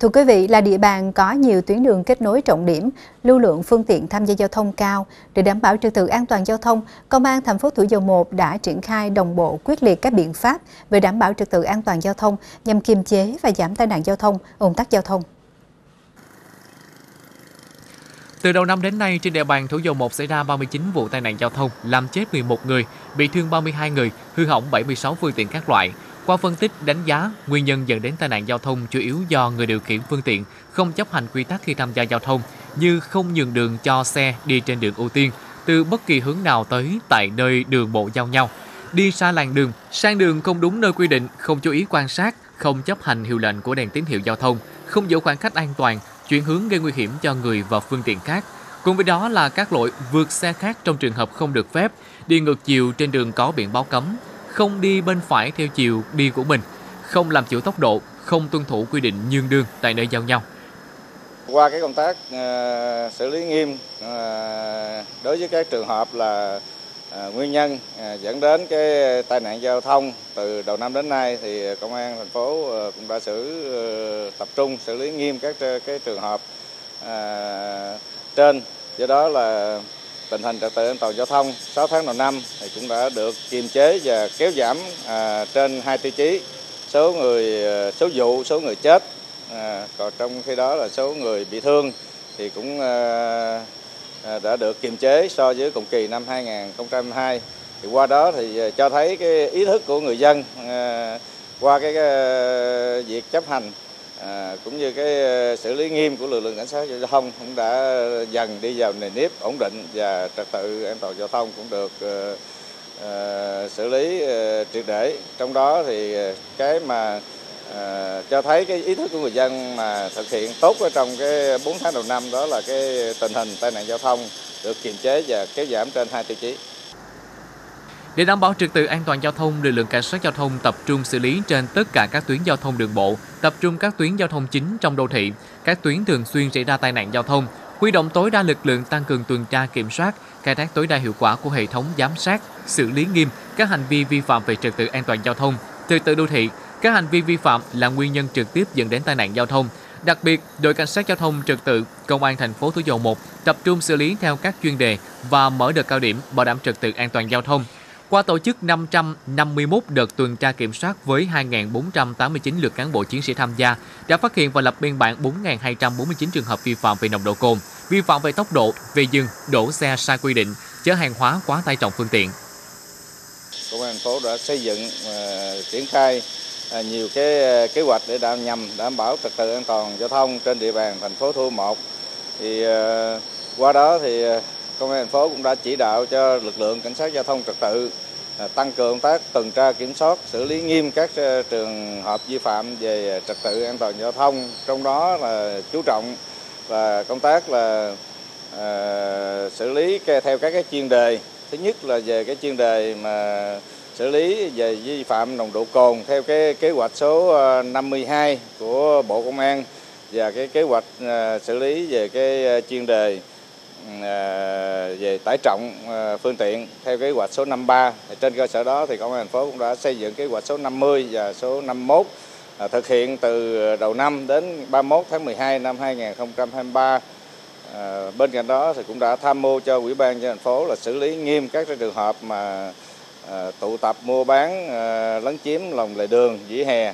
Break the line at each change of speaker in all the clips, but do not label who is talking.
Thưa quý vị, là địa bàn có nhiều tuyến đường kết nối trọng điểm, lưu lượng phương tiện tham gia giao thông cao. Để đảm bảo trật tự an toàn giao thông, Công an thành phố Thủ Dầu Một đã triển khai đồng bộ quyết liệt các biện pháp về đảm bảo trật tự an toàn giao thông nhằm kiềm chế và giảm tai nạn giao thông, ủng tắc giao thông.
Từ đầu năm đến nay, trên địa bàn Thủ Dầu Một xảy ra 39 vụ tai nạn giao thông, làm chết 11 người, bị thương 32 người, hư hỏng 76 phương tiện các loại. Qua phân tích đánh giá, nguyên nhân dẫn đến tai nạn giao thông chủ yếu do người điều khiển phương tiện không chấp hành quy tắc khi tham gia giao thông, như không nhường đường cho xe đi trên đường ưu tiên từ bất kỳ hướng nào tới tại nơi đường bộ giao nhau, đi xa làn đường, sang đường không đúng nơi quy định, không chú ý quan sát, không chấp hành hiệu lệnh của đèn tín hiệu giao thông, không giữ khoảng cách an toàn, chuyển hướng gây nguy hiểm cho người và phương tiện khác. Cùng với đó là các lỗi vượt xe khác trong trường hợp không được phép, đi ngược chiều trên đường có biển báo cấm, không đi bên phải theo chiều đi của mình, không làm chủ tốc độ, không tuân thủ quy định nhường đường tại nơi giao nhau.
Qua cái công tác uh, xử lý nghiêm uh, đối với các trường hợp là uh, nguyên nhân uh, dẫn đến cái tai nạn giao thông từ đầu năm đến nay thì công an thành phố uh, cũng đã xử uh, tập trung xử lý nghiêm các cái trường hợp uh, trên do đó là tình hình trật tự an toàn giao thông 6 tháng đầu năm thì cũng đã được kiềm chế và kéo giảm à, trên hai tiêu chí số người à, số vụ số người chết. À, còn trong khi đó là số người bị thương thì cũng à, à đã được kiềm chế so với cùng kỳ năm 2022 thì qua đó thì à, cho thấy cái ý thức của người dân à, qua cái, cái việc chấp hành à, cũng như cái ờ, xử lý nghiêm của lực lượng cảnh sát giao thông cũng đã dần đi vào nền nếp ổn định và trật tự an toàn giao thông cũng được ờ, ờ, xử lý triệt để trong đó thì cái mà cho thấy cái ý thức của người dân mà thực hiện tốt ở trong cái 4 tháng đầu năm đó là cái tình hình tai nạn giao thông được kiềm chế và kéo giảm trên hai tiêu chí.
Để đảm bảo trật tự an toàn giao thông, lực lượng cảnh sát giao thông tập trung xử lý trên tất cả các tuyến giao thông đường bộ, tập trung các tuyến giao thông chính trong đô thị, các tuyến thường xuyên xảy ra tai nạn giao thông, huy động tối đa lực lượng tăng cường tuần tra kiểm soát, khai thác tối đa hiệu quả của hệ thống giám sát, xử lý nghiêm các hành vi vi phạm về trật tự an toàn giao thông, trật tự đô thị. Các hành vi vi phạm là nguyên nhân trực tiếp dẫn đến tai nạn giao thông. Đặc biệt, đội cảnh sát giao thông trật tự, công an thành phố Thủ Dầu Một tập trung xử lý theo các chuyên đề và mở đợt cao điểm bảo đảm trật tự an toàn giao thông qua tổ chức 551 đợt tuần tra kiểm soát với 2.489 lượt cán bộ chiến sĩ tham gia, đã phát hiện và lập biên bản 4.249 trường hợp vi phạm về nồng độ cồn, vi phạm về tốc độ, về dừng, đổ xe sai quy định, chở hàng hóa quá tải trọng phương tiện.
Công an thành phố đã xây dựng và triển khai à, nhiều cái à, kế hoạch để đảm nhằm đảm bảo trật tự an toàn giao thông trên địa bàn thành phố Thu Một. Thì à, qua đó thì công an thành phố cũng đã chỉ đạo cho lực lượng cảnh sát giao thông trật tự À, tăng cường công tác tuần tra kiểm soát xử lý nghiêm các ờ, trường hợp vi phạm về trật tự an toàn giao thông. Trong đó là chú trọng là công tác là à, xử lý theo các cái chuyên đề. Thứ nhất là về cái chuyên đề mà xử lý về vi phạm nồng độ cồn theo cái kế hoạch số ờ, 52 của Bộ Công an và cái kế hoạch xử lý về cái chuyên đề. Ờ, về tải trọng ờ, phương tiện theo kế hoạch số 53. Trên cơ sở đó thì công an thành phố cũng đã xây dựng kế hoạch số 50 và số 51 ờ, thực hiện từ đầu năm đến 31 tháng 12 năm 2023. Bên cạnh đó thì cũng đã tham mưu cho ủy ban nhân thành phố là xử lý nghiêm các trường hợp mà tụ tập mua bán lấn chiếm lòng lề đường, vỉa hè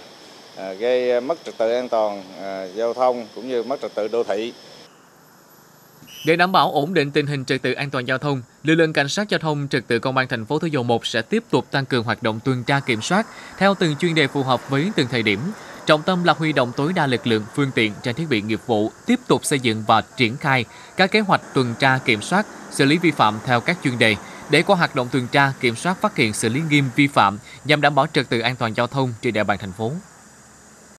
gây mất trật tự an toàn giao thông cũng như mất trật tự đô thị
để đảm bảo ổn định tình hình trật tự an toàn giao thông, lực lượng cảnh sát giao thông trật tự công an thành phố Thủ Dầu Một sẽ tiếp tục tăng cường hoạt động tuần tra kiểm soát theo từng chuyên đề phù hợp với từng thời điểm. Trọng tâm là huy động tối đa lực lượng, phương tiện, trang thiết bị nghiệp vụ, tiếp tục xây dựng và triển khai các kế hoạch tuần tra kiểm soát, xử lý vi phạm theo các chuyên đề để qua hoạt động tuần tra kiểm soát phát hiện xử lý nghiêm vi phạm nhằm đảm bảo trật tự an toàn giao thông trên địa bàn thành phố.